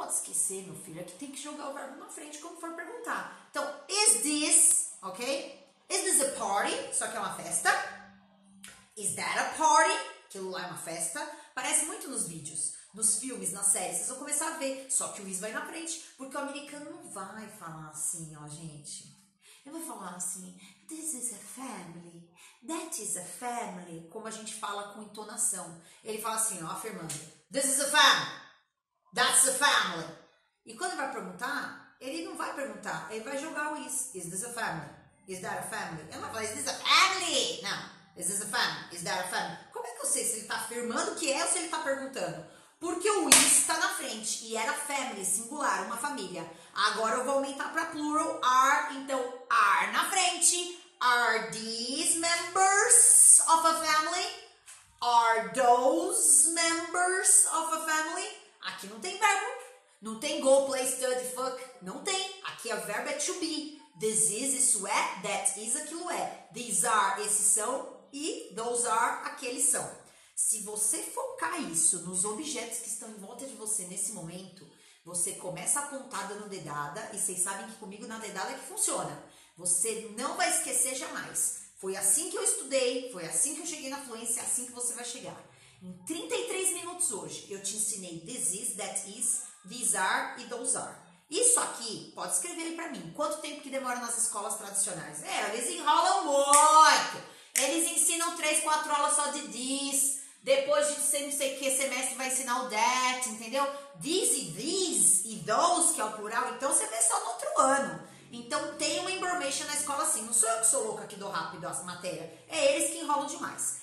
pode esquecer, meu filho, é que tem que jogar o verbo na frente quando for perguntar. Então, is this, ok? Is this a party? Só que é uma festa. Is that a party? Aquilo lá é uma festa. Parece muito nos vídeos, nos filmes, nas séries. Vocês vão começar a ver. Só que o is vai na frente, porque o americano não vai falar assim, ó, gente. Ele vai falar assim, this is a family, that is a family, como a gente fala com entonação. Ele fala assim, ó, afirmando, this is a family, that's a family. E quando vai perguntar, ele não vai perguntar, ele vai jogar o is. Is this a family? Is that a family? Ele vai falar, is this a family? Não. Is this a family? Is that a family? Como é que eu sei se ele está afirmando que é ou se ele está perguntando? Porque o is está na frente e era family, singular, uma família. Agora eu vou aumentar para plural, are, então are na frente. Are these members of a family? Are those members of a family? Aqui não tem verbo. Não tem go, play, study, fuck. Não tem. Aqui o verbo é to be. This is, isso é. That is, aquilo é. These are, esses são. E those are, aqueles são. Se você focar isso nos objetos que estão em volta de você nesse momento, você começa a apontar dando dedada, e vocês sabem que comigo na dedada é que funciona. Você não vai esquecer jamais. Foi assim que eu estudei, foi assim que eu cheguei na fluência, é assim que você vai chegar. Em 33 minutos hoje, eu te ensinei this is, that is, these are e those are. Isso aqui, pode escrever aí pra mim. Quanto tempo que demora nas escolas tradicionais? É, eles enrolam muito. Eles ensinam 3, 4 aulas só de this, depois de ser não sei que semestre vai ensinar o that, entendeu? These e these e those, que é o plural, então você vê só no outro ano. Então tem uma information na escola assim. Não sou eu que sou louca que dou rápido as matérias. É eles que enrolam demais.